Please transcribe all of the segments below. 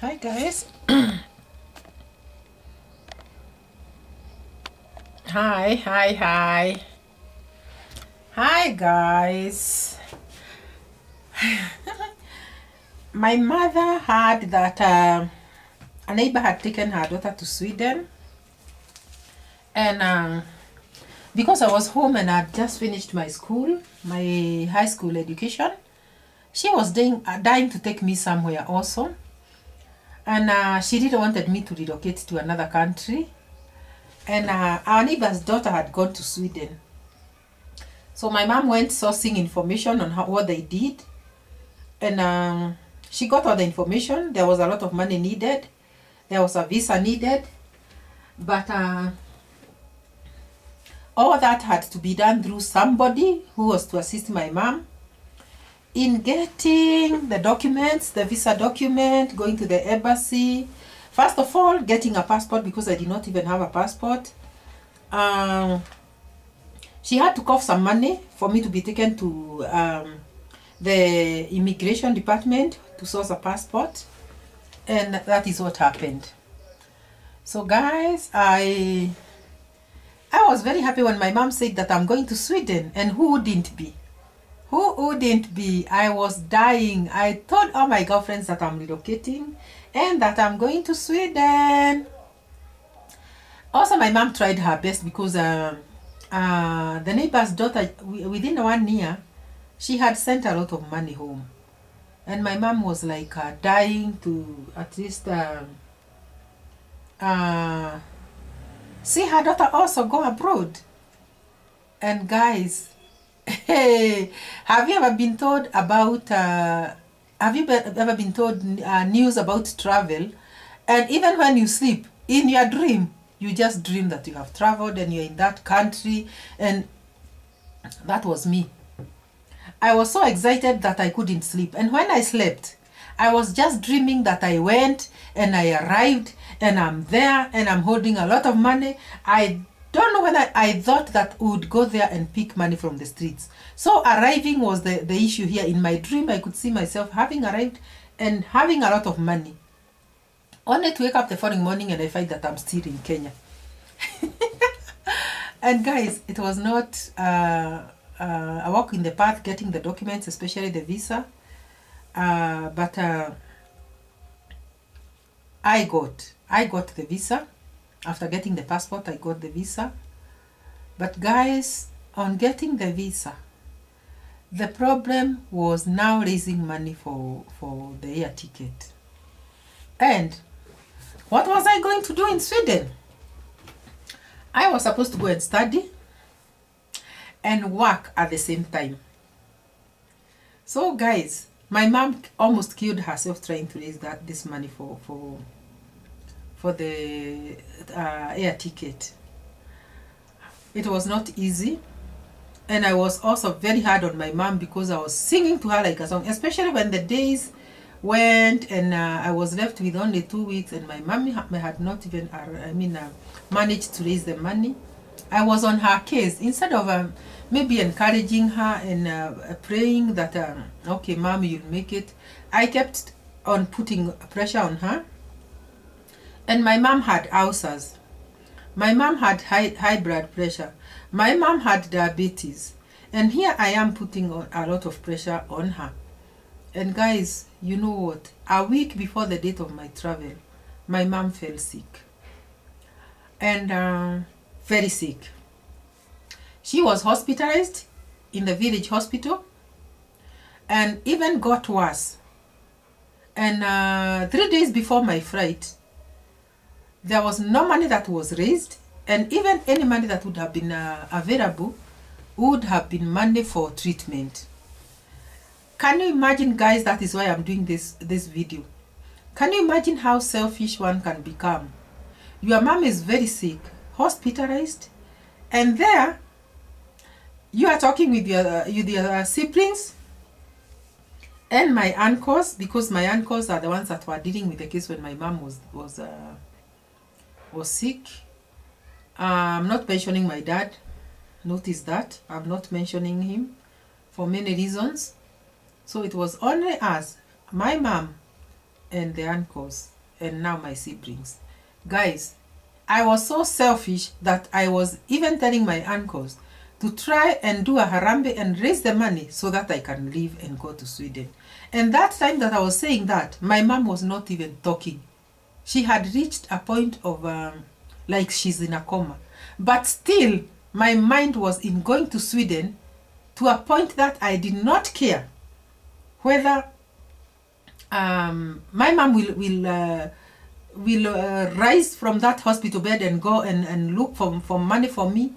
Hi guys. hi, hi, hi. Hi guys. My mother heard that uh, a neighbor had taken her daughter to Sweden. And um, because I was home and I'd just finished my school, my high school education, she was dying, uh, dying to take me somewhere also and uh, she really wanted me to relocate to another country. And uh, our neighbor's daughter had gone to sweden. So my mom went sourcing information on how, what they did. And um, she got all the information. There was a lot of money needed. There was a visa needed. But uh, all that had to be done through somebody who was to assist my mom in getting the documents, the visa document, going to the embassy. First of all, getting a passport because I did not even have a passport. Um, she had to cough some money for me to be taken to um, the immigration department to source a passport. And that is what happened. So guys, I I was very happy when my mom said that I'm going to Sweden and who wouldn't be? Who wouldn't be? I was dying. I told all my girlfriends that I'm relocating and that I'm going to Sweden. Also, my mom tried her best because um, uh, the neighbor's daughter, within one year, she had sent a lot of money home. And my mom was like uh, dying to at least um, uh, see her daughter also go abroad. And guys, Hey, have you ever been told about? Uh, have you ever been told uh, news about travel? And even when you sleep in your dream, you just dream that you have traveled and you're in that country, and that was me. I was so excited that I couldn't sleep, and when I slept, I was just dreaming that I went and I arrived and I'm there and I'm holding a lot of money. I don't know whether I thought that we would go there and pick money from the streets. So arriving was the, the issue here. In my dream, I could see myself having arrived and having a lot of money. Only to wake up the following morning and I find that I'm still in Kenya. and guys, it was not uh, uh, a walk in the path getting the documents, especially the visa. Uh, but uh, I got I got the visa after getting the passport. I got the visa, but guys, on getting the visa, the problem was now raising money for for the air ticket. And what was I going to do in Sweden? I was supposed to go and study and work at the same time. So guys, my mom almost killed herself trying to raise that this money for for for the uh, air ticket. It was not easy, and I was also very hard on my mom because I was singing to her like a song, especially when the days went and uh, I was left with only two weeks, and my mommy had not even, uh, I mean, uh, managed to raise the money. I was on her case instead of um, maybe encouraging her and uh, praying that um, okay, mom, you'll make it. I kept on putting pressure on her, and my mom had ulcers. My mom had high high blood pressure. My mom had diabetes, and here I am putting on a lot of pressure on her. And guys, you know what? A week before the date of my travel, my mom fell sick, and uh, very sick. She was hospitalized in the village hospital and even got worse. And uh, three days before my flight, there was no money that was raised, and even any money that would have been uh, available would have been money for treatment. Can you imagine, guys? That is why I'm doing this this video. Can you imagine how selfish one can become? Your mom is very sick, hospitalized, and there you are talking with your uh, with your uh, siblings and my uncles because my uncles are the ones that were dealing with the case when my mom was was uh, was sick. I'm not mentioning my dad. Notice that I'm not mentioning him for many reasons. So it was only us, my mom, and the uncles, and now my siblings. Guys, I was so selfish that I was even telling my uncles to try and do a harambee and raise the money so that I can leave and go to Sweden. And that time that I was saying that, my mom was not even talking. She had reached a point of um, like she's in a coma. But still, my mind was in going to Sweden to a point that I did not care whether um, my mom will will uh, will uh, rise from that hospital bed and go and, and look for, for money for me.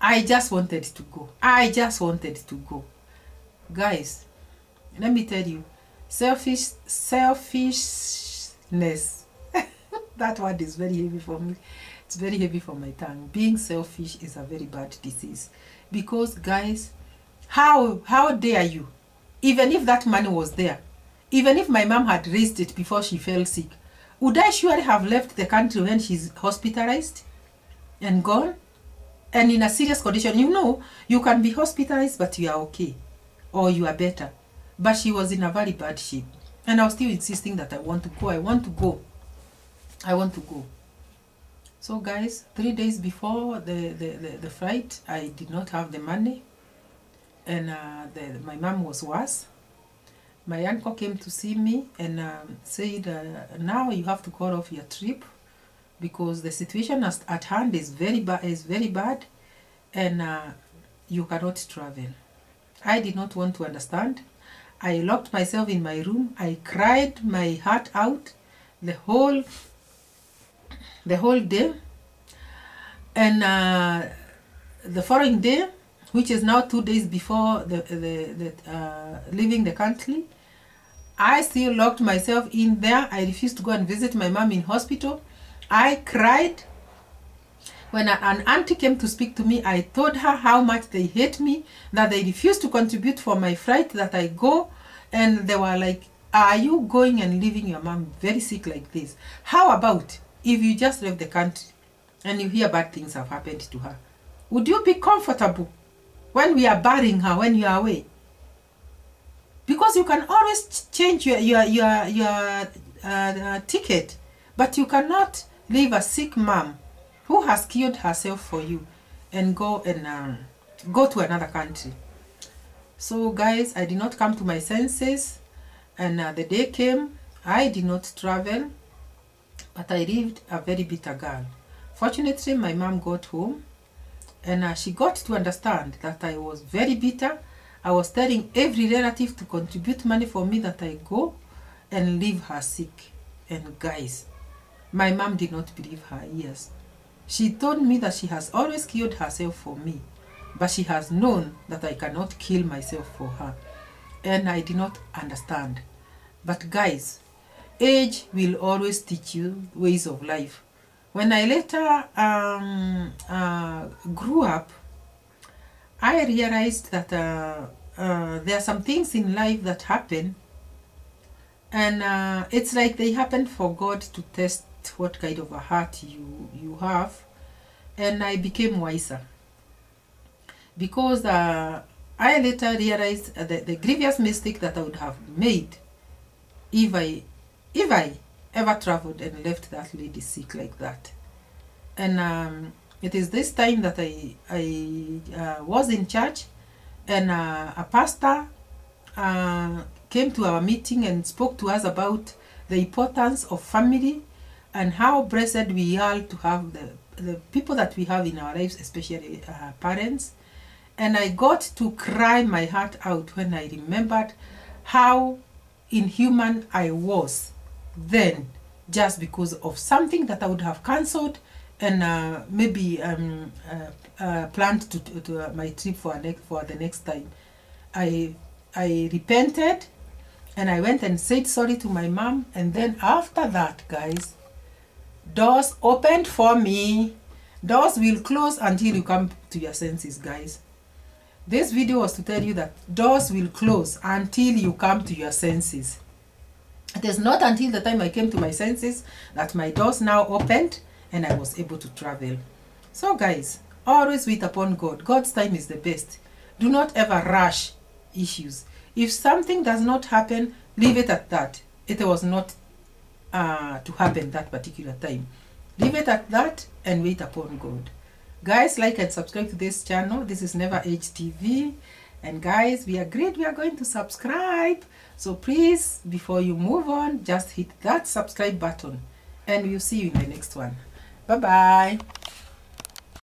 I just wanted to go. I just wanted to go. Guys, let me tell you, selfish selfishness. That word is very heavy for me. It's very heavy for my tongue. Being selfish is a very bad disease. Because guys, how how dare you? Even if that money was there, even if my mom had raised it before she fell sick, would I surely have left the country when she's hospitalized and gone? And in a serious condition, you know, you can be hospitalized, but you are okay or you are better. But she was in a very bad shape. And I was still insisting that I want to go. I want to go. I want to go. So guys, three days before the, the, the, the flight, I did not have the money. And uh, the, my mom was worse. My uncle came to see me and um, said, uh, now you have to call off your trip because the situation at hand is very, ba- is very bad and uh, you cannot travel. I did not want to understand. I locked myself in my room. I cried my heart out the whole the whole day. And uh, the following day, which is now two days before the, the, the uh, leaving the country, I still locked myself in there. I refused to go and visit my mom in hospital. I cried. When an auntie came to speak to me, I told her how much they hate me, that they refuse to contribute for my flight, that I go. And they were like, Are you going and leaving your mom very sick like this? How about if you just left the country and you hear bad things have happened to her? Would you be comfortable when we are burying her when you are away? because you can always change your your your your uh, uh, ticket but you cannot leave a sick mom who has killed herself for you and go and um, go to another country so guys i did not come to my senses and uh, the day came i did not travel but i lived a very bitter girl fortunately my mom got home and uh, she got to understand that i was very bitter I was telling every relative to contribute money for me that I go and leave her sick. And guys, my mom did not believe her ears. She told me that she has always killed herself for me, but she has known that I cannot kill myself for her. And I did not understand. But guys, age will always teach you ways of life. When I later um, uh, grew up, I realized that uh, uh, there are some things in life that happen, and uh, it's like they happen for God to test what kind of a heart you you have, and I became wiser because uh, I later realized the, the grievous mistake that I would have made if I if I ever traveled and left that lady sick like that, and um, it is this time that I I uh, was in church, and uh, a pastor uh, came to our meeting and spoke to us about the importance of family and how blessed we are to have the the people that we have in our lives, especially uh, parents. And I got to cry my heart out when I remembered how inhuman I was then, just because of something that I would have cancelled and uh, maybe um, uh, uh, planned to, to, to uh, my trip for, next, for the next time. I, I repented and I went and said sorry to my mom. And then after that, guys, doors opened for me. Doors will close until you come to your senses, guys. This video was to tell you that doors will close until you come to your senses. It is not until the time I came to my senses that my doors now opened and I was able to travel. So, guys, always wait upon God. God's time is the best. Do not ever rush issues. If something does not happen, leave it at that. It was not uh, to happen that particular time. Leave it at that and wait upon God. Guys, like and subscribe to this channel. This is Never Age TV. And guys, we agreed we are going to subscribe. So please, before you move on, just hit that subscribe button. And we'll see you in the next one. Bye-bye.